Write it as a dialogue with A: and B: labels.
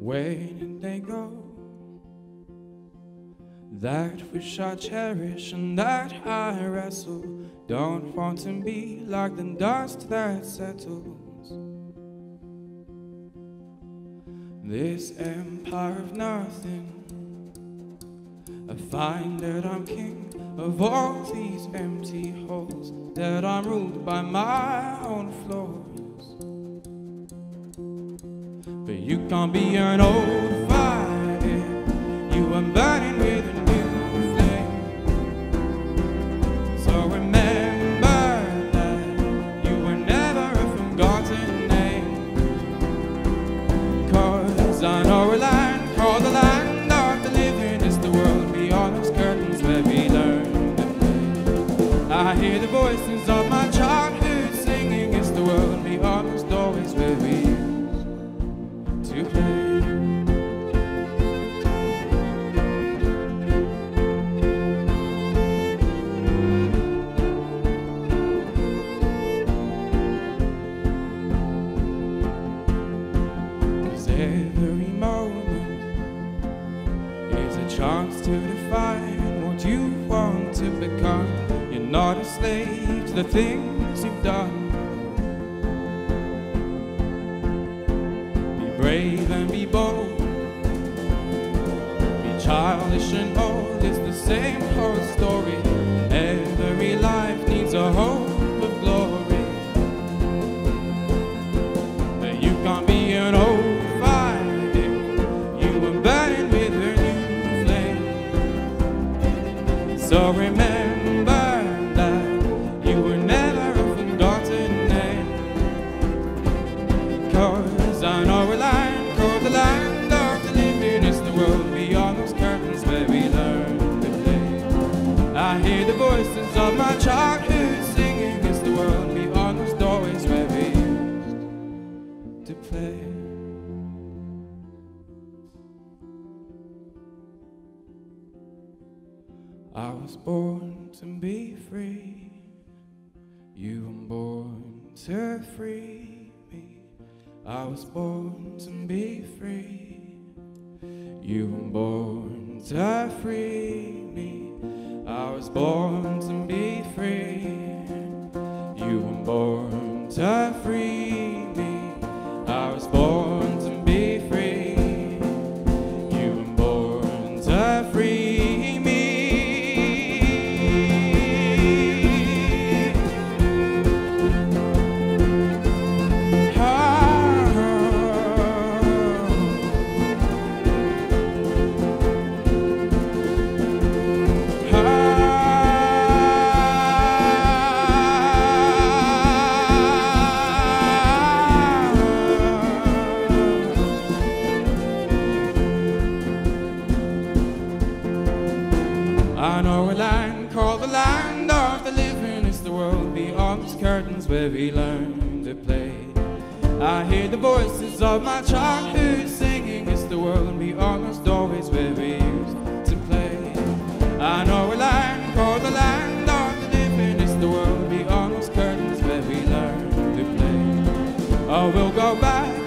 A: Where did they go? That which I cherish and that I wrestle. Don't want to be like the dust that settles. This empire of nothing. I find that I'm king of all these empty halls, that I'm ruled by my own flaws. You can't be an old fire, you are burning with a new flame. So remember that you were never a forgotten name. Cause I know a land called the land of the living is the world beyond those curtains where we learn to play. I hear the voices of my childhood to define what you want to become. You're not a slave to the things you've done. Be brave and be bold. Be childish and old. It's the same whole So remember that you were never a forgotten name. Cause I know a land called the land of the living. It's the world beyond those curtains where we learn to play. I hear the voices of my childhood singing. It's the world beyond those doorways where we used to play. I was born to be free. You were born to free me. I was born to be free. You were born to free me. I was born to be free. I know a land called the land of the living. It's the world beyond these curtains where we learn to play. I hear the voices of my childhood singing. It's the world beyond those doorways where we used to play. I know a land called the land of the living. It's the world beyond those curtains where we learn to play. Oh, we'll go back.